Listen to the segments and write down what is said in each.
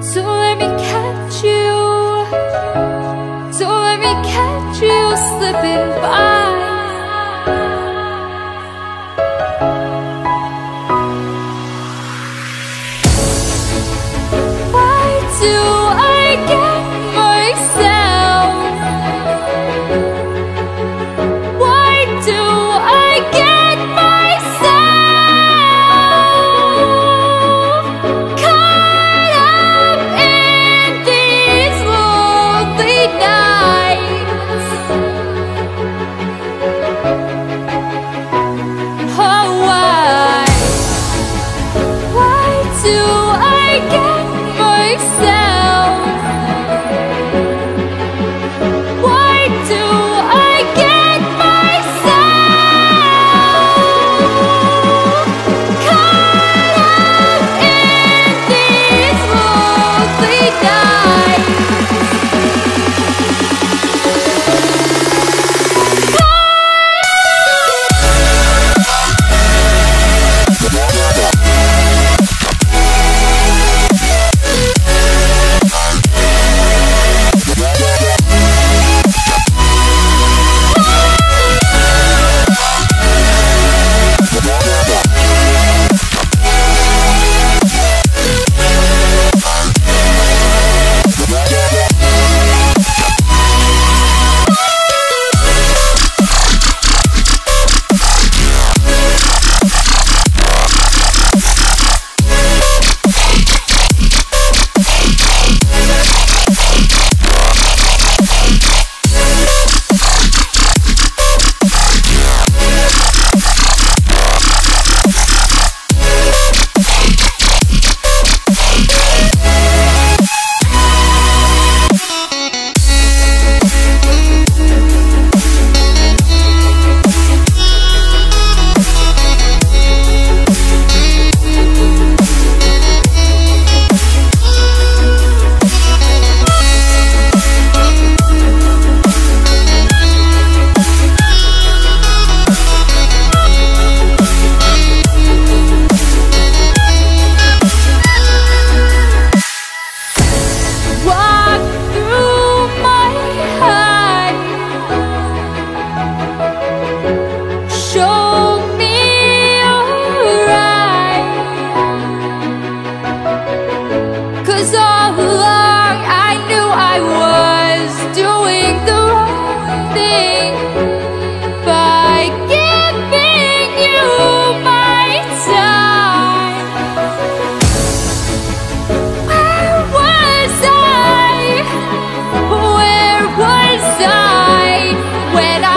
So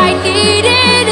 I needed